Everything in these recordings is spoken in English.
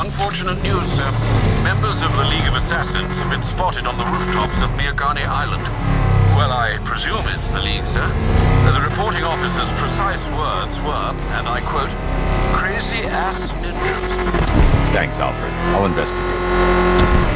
Unfortunate news, sir. Members of the League of Assassins have been spotted on the rooftops of Miagani Island. Well, I presume it's the League, sir. The reporting officer's precise words were, and I quote, crazy ass ninjas. Thanks, Alfred. I'll investigate.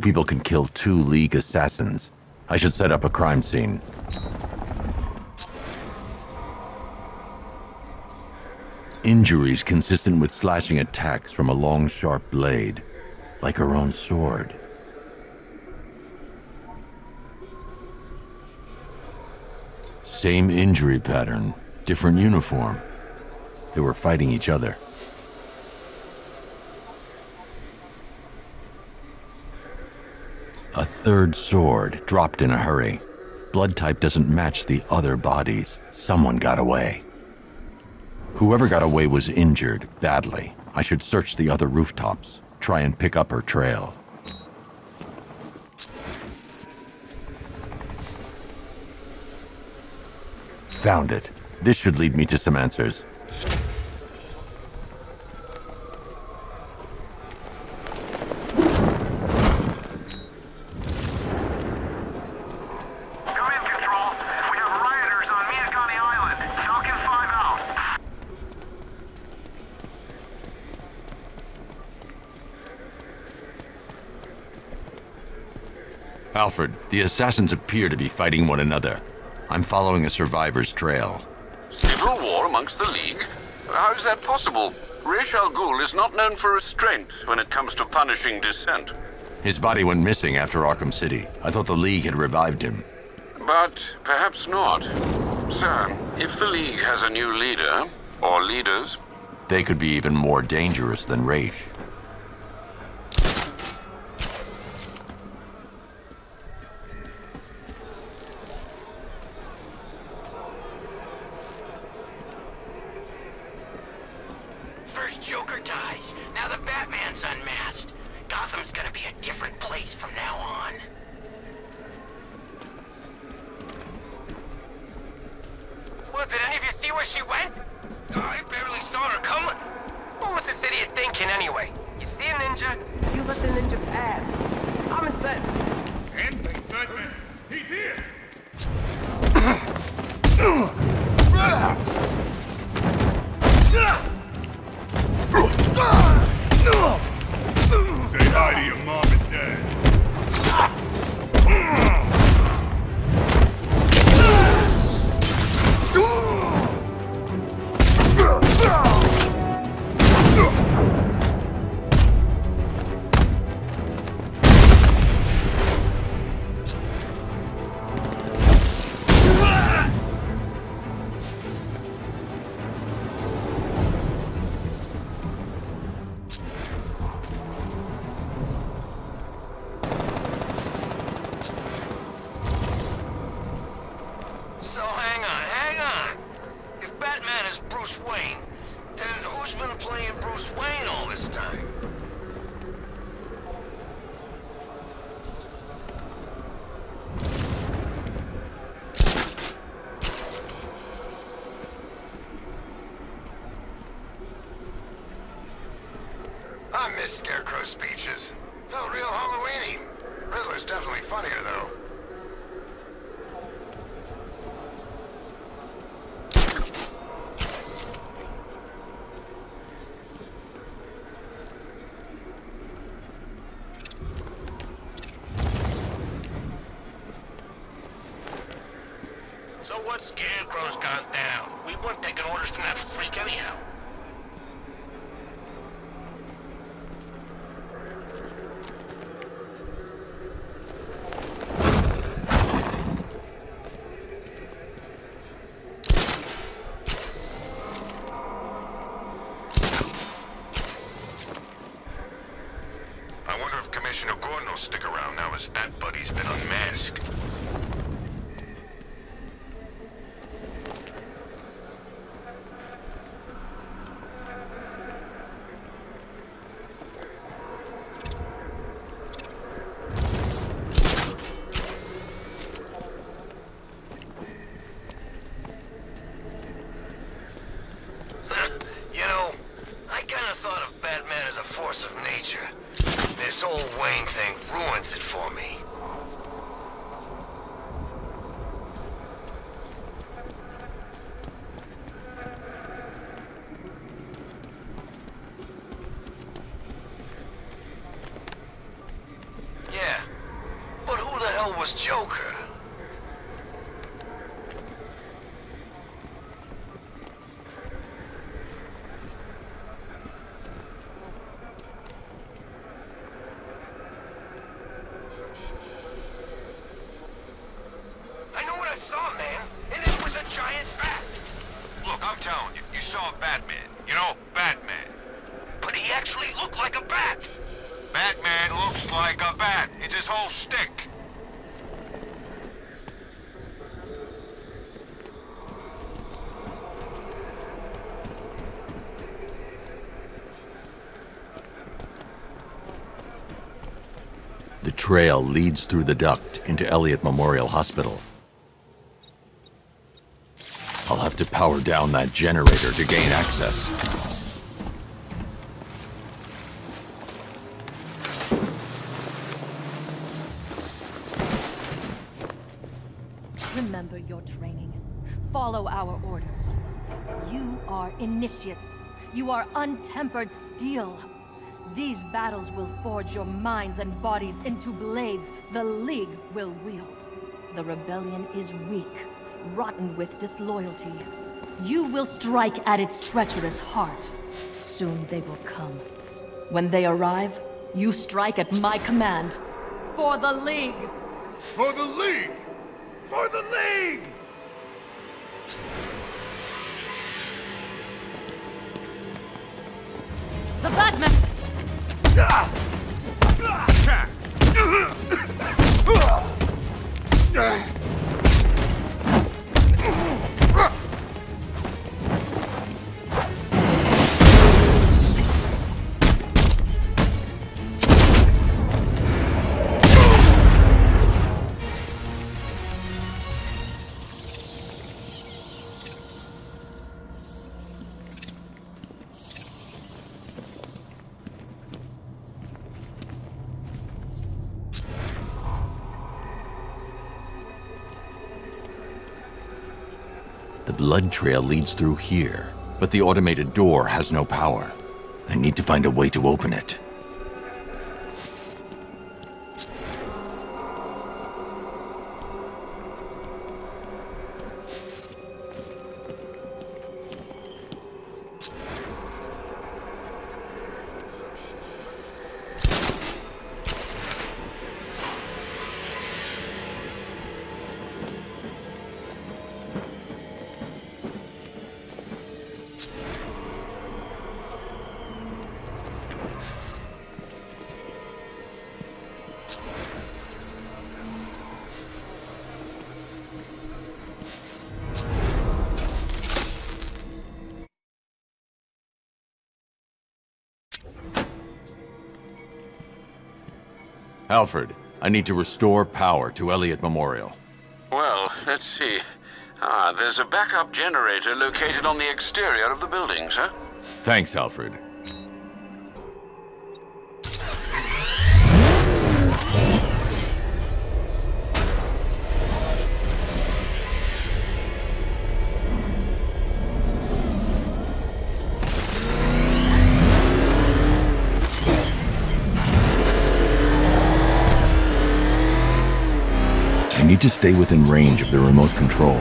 Few people can kill two League assassins. I should set up a crime scene. Injuries consistent with slashing attacks from a long, sharp blade, like her own sword. Same injury pattern, different uniform. They were fighting each other. Third sword dropped in a hurry. Blood type doesn't match the other bodies. Someone got away. Whoever got away was injured badly. I should search the other rooftops, try and pick up her trail. Found it. This should lead me to some answers. Command control. We have rioters on Miagani Island. Falcon 5 out. Alfred, the assassins appear to be fighting one another. I'm following a survivor's trail. Civil war amongst the League? How is that possible? Ra's al Ghul is not known for restraint when it comes to punishing dissent. His body went missing after Arkham City. I thought the League had revived him. But perhaps not. Sir, if the League has a new leader, or leaders, They could be even more dangerous than Ra's. Definitely funnier, though. So what Scarecrow's gone down? We weren't taking orders from that freak anyhow. stick around now his Bat Buddy's been unmasked. you know, I kinda thought as a force of nature. This whole Wayne thing ruins it for me. Yeah, but who the hell was Joker? I know what I saw, man, and it was a giant bat. Look, I'm telling you, you saw Batman. You know, Batman. But he actually looked like a bat. Batman looks like a bat. It's his whole stick. The trail leads through the duct into Elliot Memorial Hospital. I'll have to power down that generator to gain access. Remember your training. Follow our orders. You are initiates. You are untempered steel. These battles will forge your minds and bodies into blades the League will wield. The rebellion is weak, rotten with disloyalty. You will strike at its treacherous heart. Soon they will come. When they arrive, you strike at my command. For the League! For the League! For the League! The Batman! The blood trail leads through here, but the automated door has no power. I need to find a way to open it. Alfred, I need to restore power to Elliot Memorial. Well, let's see. Ah, there's a backup generator located on the exterior of the building, sir. Thanks, Alfred. Need to stay within range of the remote control.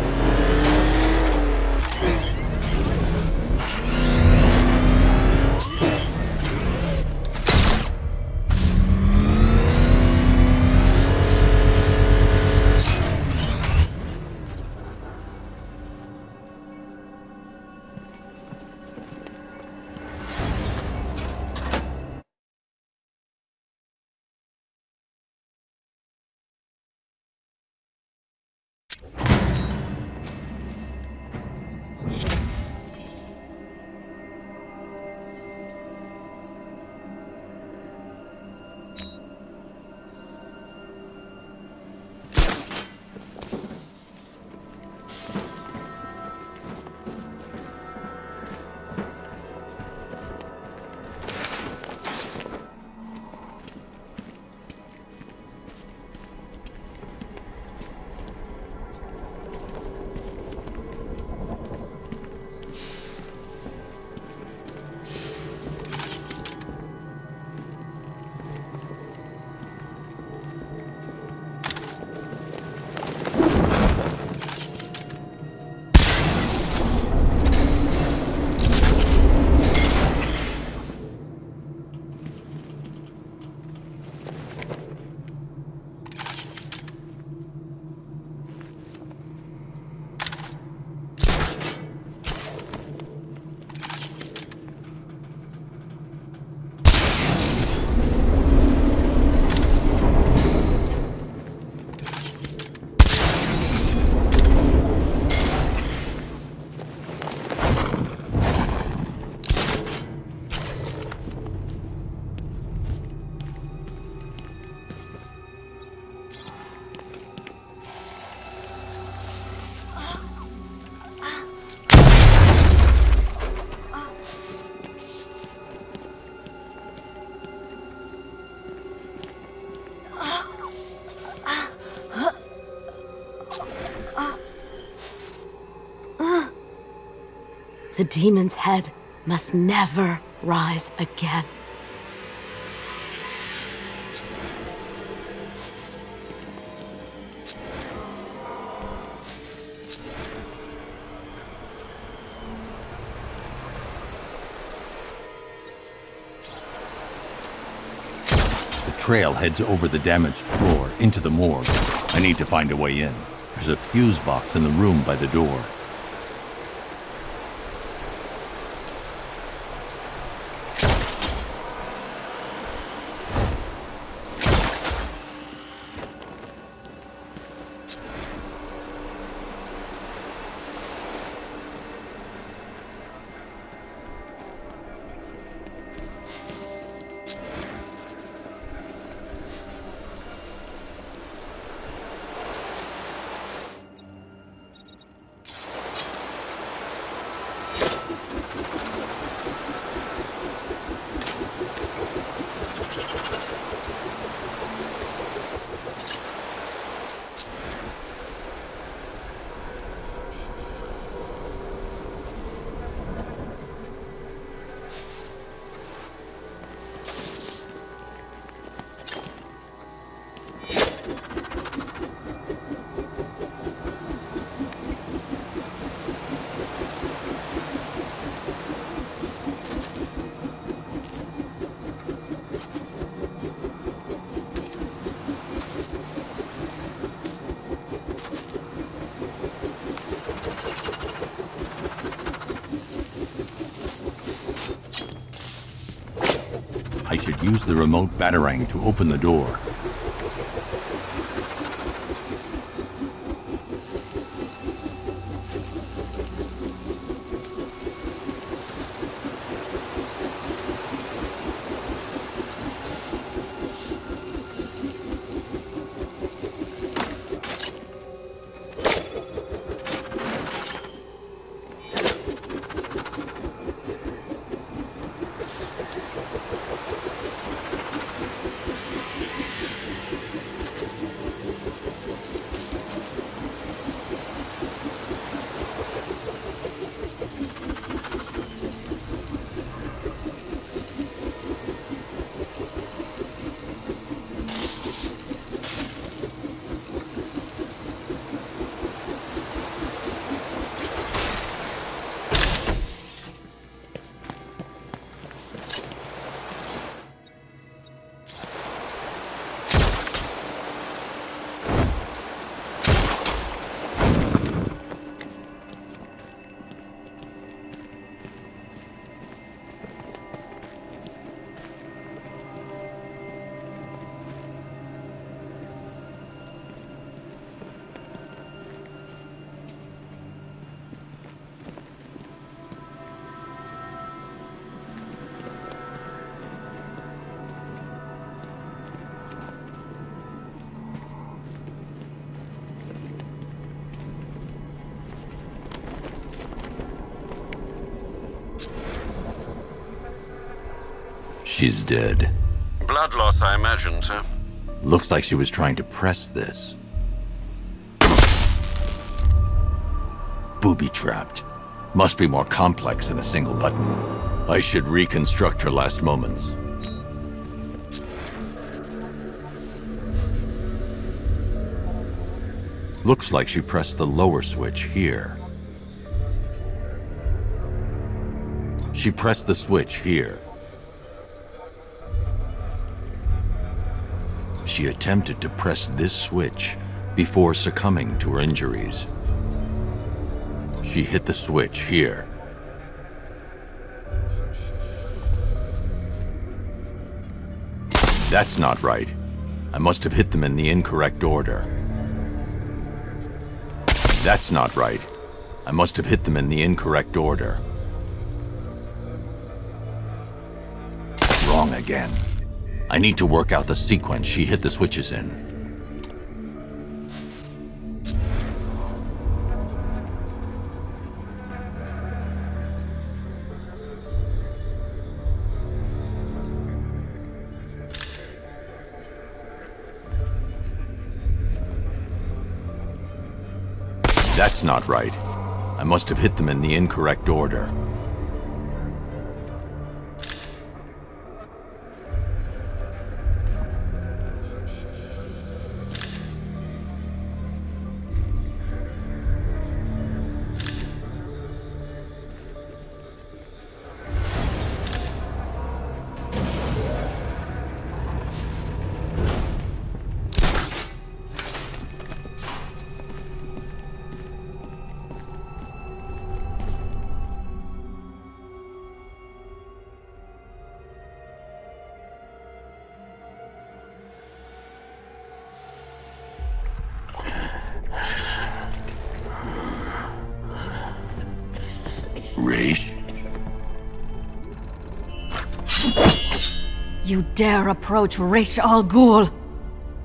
Demon's head must never rise again. The trail heads over the damaged floor into the morgue. I need to find a way in. There's a fuse box in the room by the door. Use the remote batarang to open the door. She's dead. Blood loss, I imagine, sir. Looks like she was trying to press this. Booby trapped. Must be more complex than a single button. I should reconstruct her last moments. Looks like she pressed the lower switch here. She pressed the switch here. She attempted to press this switch before succumbing to her injuries. She hit the switch here. That's not right. I must have hit them in the incorrect order. That's not right. I must have hit them in the incorrect order. Wrong again. I need to work out the sequence she hit the switches in. That's not right. I must have hit them in the incorrect order. Dare approach Ra's al Ghul?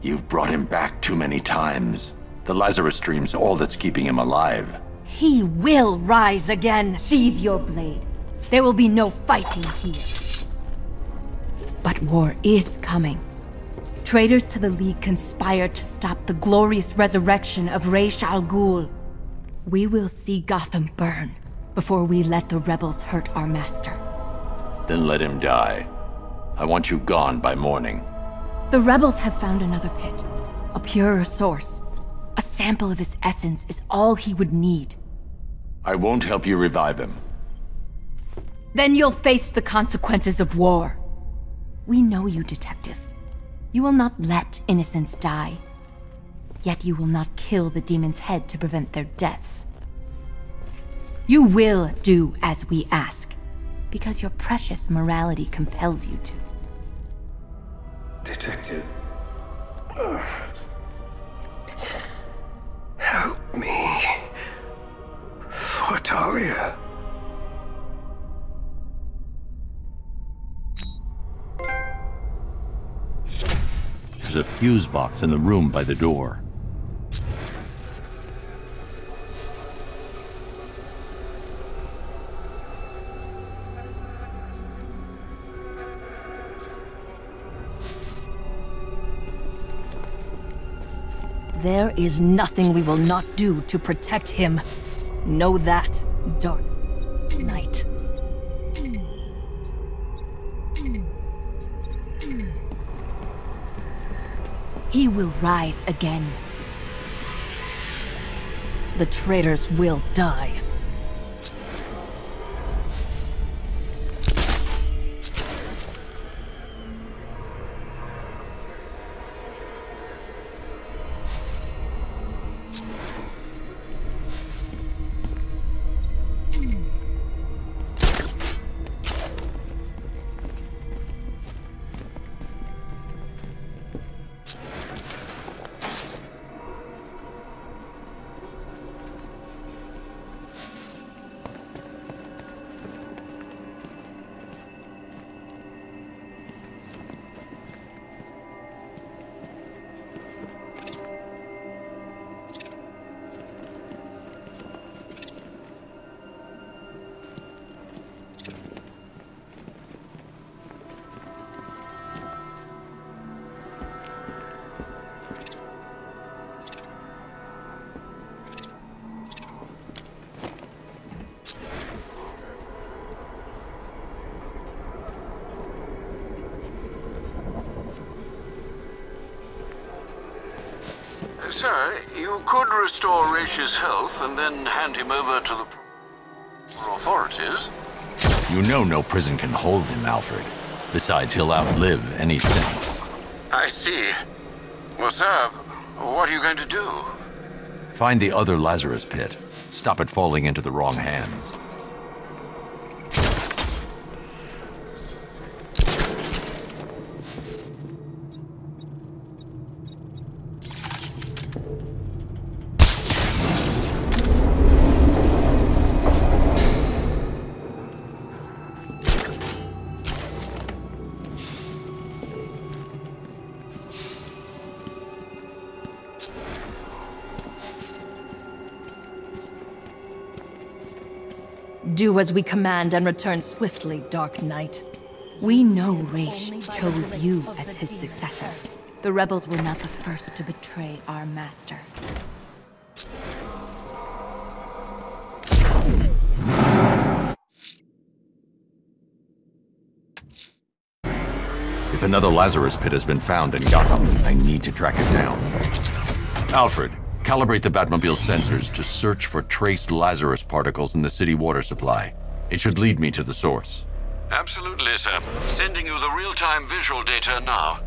You've brought him back too many times. The Lazarus Stream's all that's keeping him alive. He will rise again. Sheathe your blade. There will be no fighting here. But war is coming. Traitors to the League conspire to stop the glorious resurrection of Ra's al Ghul. We will see Gotham burn before we let the rebels hurt our master. Then let him die. I want you gone by morning. The rebels have found another pit. A purer source. A sample of his essence is all he would need. I won't help you revive him. Then you'll face the consequences of war. We know you, Detective. You will not let innocents die. Yet you will not kill the demon's head to prevent their deaths. You will do as we ask, because your precious morality compels you to. Detective. Uh, help me. For Talia. There's a fuse box in the room by the door. There is nothing we will not do to protect him. Know that, Dark Knight. He will rise again. The traitors will die. You could restore Raish's health and then hand him over to the authorities. You know no prison can hold him, Alfred. Besides, he'll outlive anything. I see. Well, sir, what are you going to do? Find the other Lazarus pit. Stop it falling into the wrong hands. Do as we command and return swiftly, Dark Knight. We know Ra's chose you as his successor. The rebels were not the first to betray our master. If another Lazarus pit has been found in Gotham, I need to track it down. Alfred, calibrate the Batmobile's sensors to search for traced Lazarus particles in the city water supply. It should lead me to the source. Absolutely, sir. Sending you the real-time visual data now.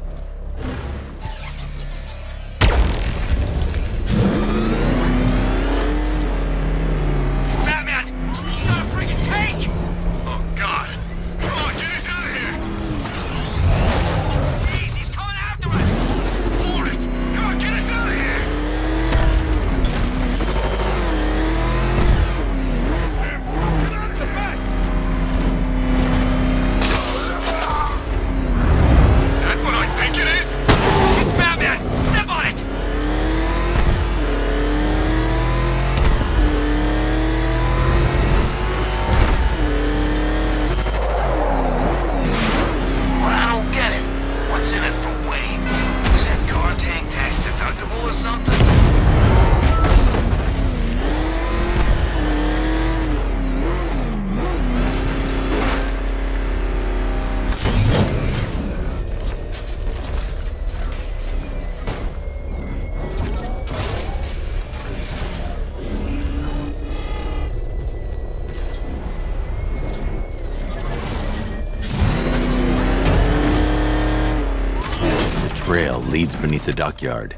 Beneath the dockyard.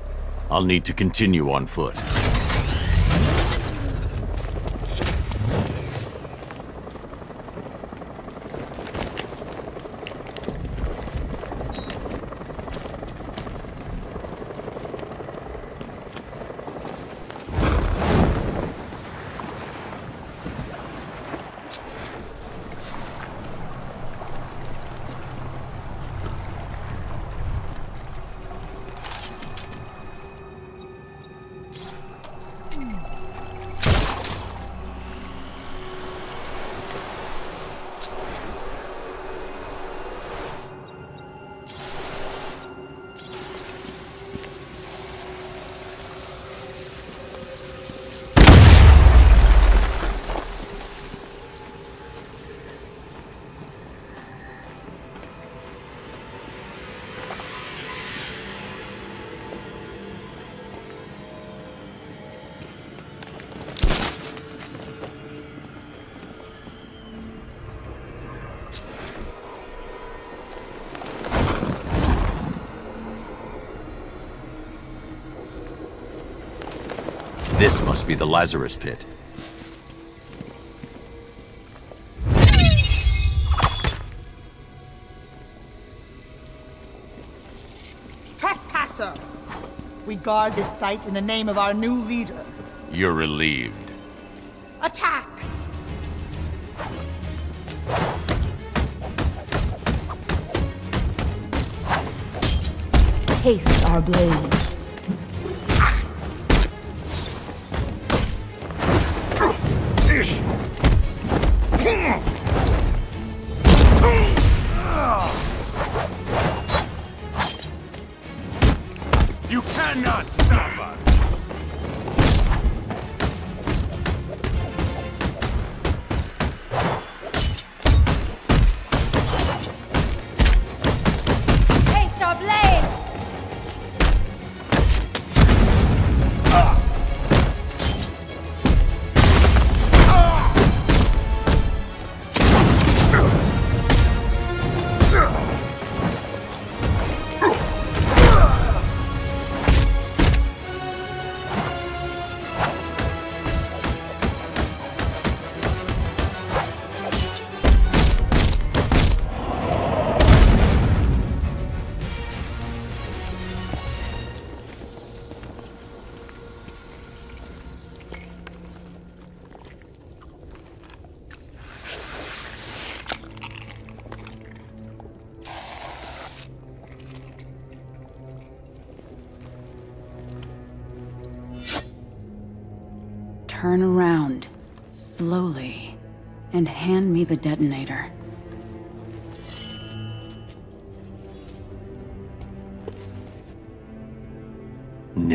I'll need to continue on foot. This must be the Lazarus pit. Trespasser! We guard this site in the name of our new leader. You're relieved. Attack! Taste our blades.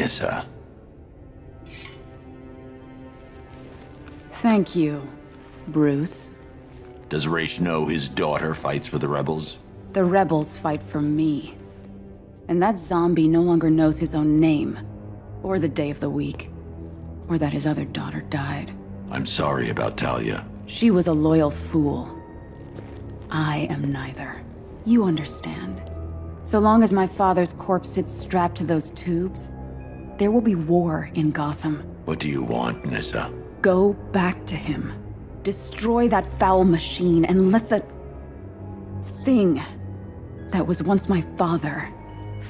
Nyssa. Thank you, Bruce. Does Ra's know his daughter fights for the rebels? The rebels fight for me. And that zombie no longer knows his own name, or the day of the week, or that his other daughter died. I'm sorry about Talia. She was a loyal fool. I am neither. You understand. So long as my father's corpse sits strapped to those tubes, there will be war in Gotham. What do you want, Nyssa? Go back to him. Destroy that foul machine and let the... thing that was once my father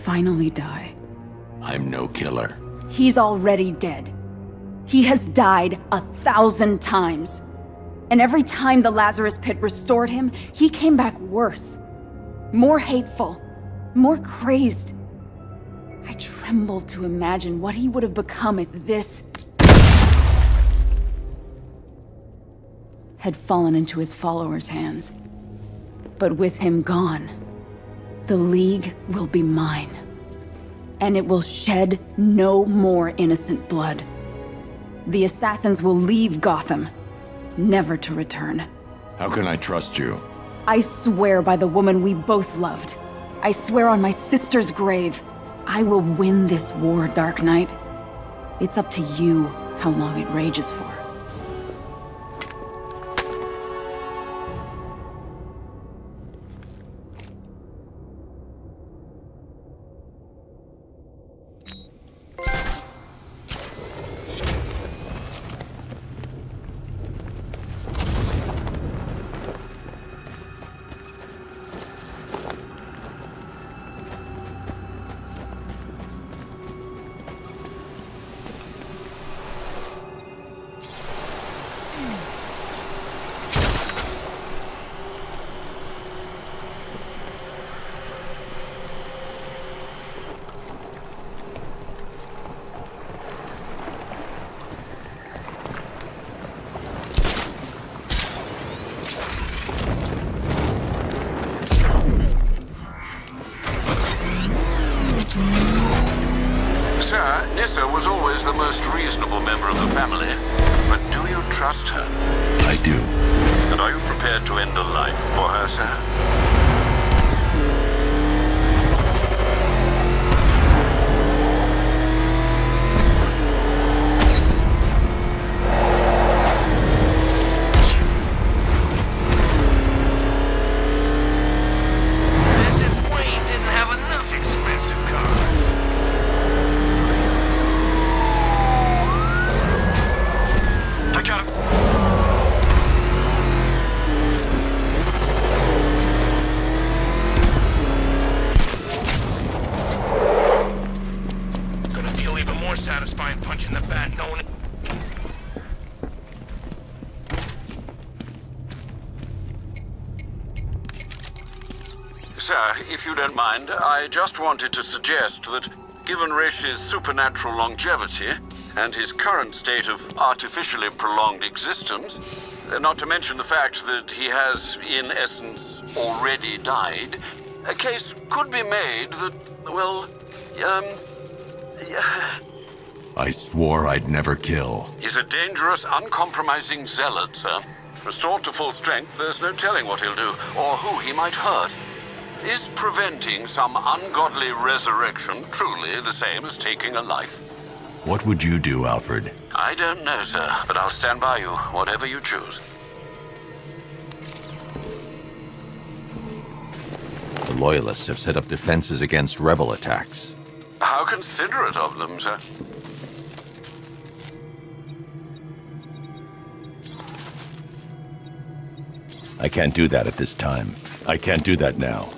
finally die. I'm no killer. He's already dead. He has died a thousand times. And every time the Lazarus Pit restored him, he came back worse. More hateful. More crazed. I tremble to imagine what he would have become if this... had fallen into his followers' hands. But with him gone, the League will be mine. And it will shed no more innocent blood. The assassins will leave Gotham, never to return. How can I trust you? I swear by the woman we both loved. I swear on my sister's grave. I will win this war, Dark Knight. It's up to you how long it rages for. I just wanted to suggest that given Rish's supernatural longevity and his current state of artificially prolonged existence, uh, not to mention the fact that he has, in essence, already died, a case could be made that, well, um, yeah, I swore I'd never kill. he's a dangerous, uncompromising zealot, sir. Restored to full strength, there's no telling what he'll do, or who he might hurt. Is preventing some ungodly resurrection truly the same as taking a life? What would you do, Alfred? I don't know, sir, but I'll stand by you, whatever you choose. The Loyalists have set up defenses against rebel attacks. How considerate of them, sir. I can't do that at this time. I can't do that now.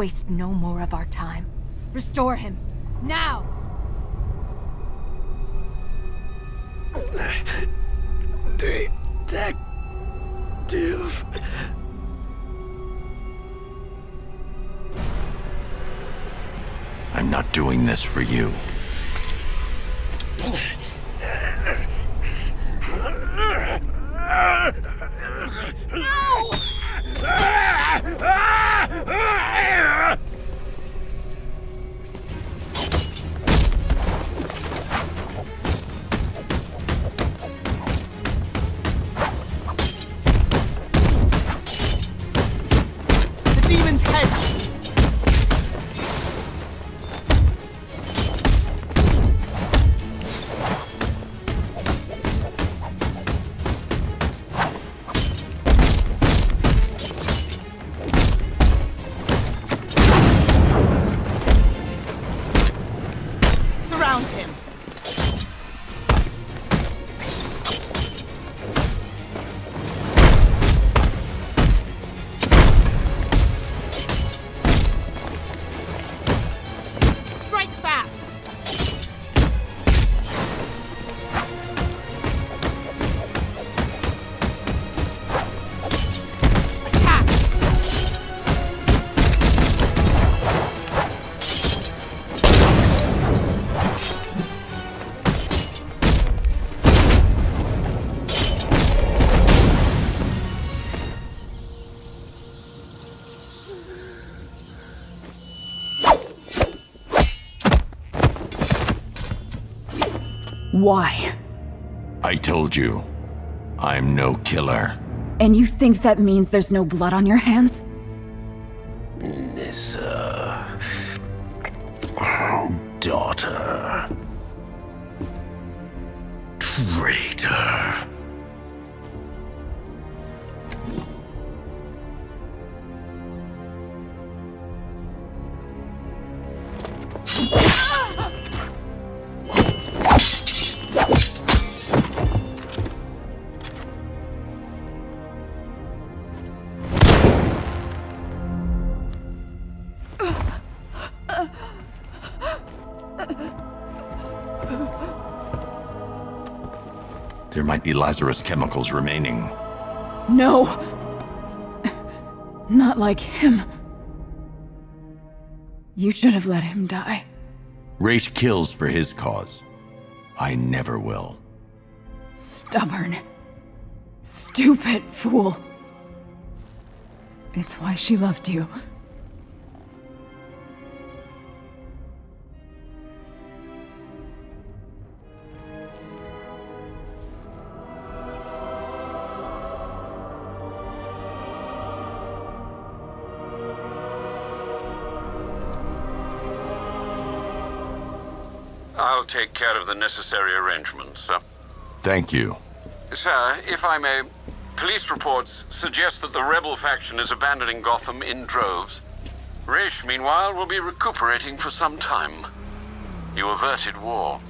Waste no more of our time. Restore him. Now! Why? I told you, I'm no killer. And you think that means there's no blood on your hands? Nyssa. Uh, daughter. Traitor. Be Lazarus chemicals remaining. No! Not like him. You should have let him die. Ra's kills for his cause. I never will. Stubborn. Stupid fool. It's why she loved you. Take care of the necessary arrangements, sir. Thank you. Sir, if I may, police reports suggest that the rebel faction is abandoning Gotham in droves. Ra's, meanwhile, will be recuperating for some time. You averted war.